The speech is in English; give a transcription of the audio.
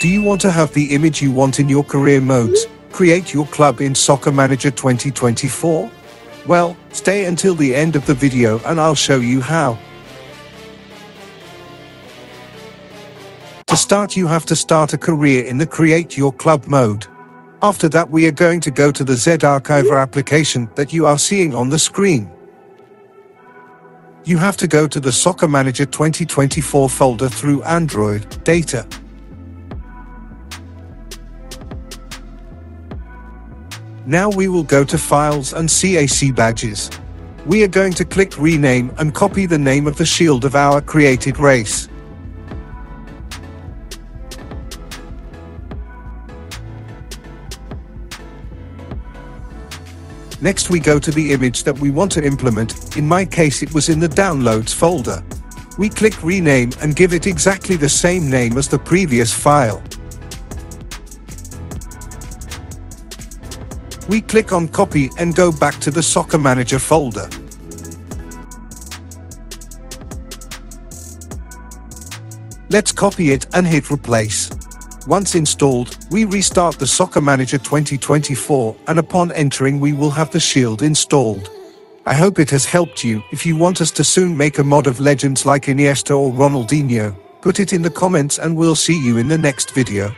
Do you want to have the image you want in your career modes? Create your club in Soccer Manager 2024? Well, stay until the end of the video and I'll show you how. To start you have to start a career in the Create Your Club mode. After that we are going to go to the Z Archiver application that you are seeing on the screen. You have to go to the Soccer Manager 2024 folder through Android, Data. Now we will go to Files and CAC Badges. We are going to click Rename and copy the name of the shield of our created race. Next we go to the image that we want to implement, in my case it was in the Downloads folder. We click Rename and give it exactly the same name as the previous file. We click on Copy and go back to the Soccer Manager folder. Let's copy it and hit Replace. Once installed, we restart the Soccer Manager 2024 and upon entering we will have the shield installed. I hope it has helped you. If you want us to soon make a mod of legends like Iniesta or Ronaldinho, put it in the comments and we'll see you in the next video.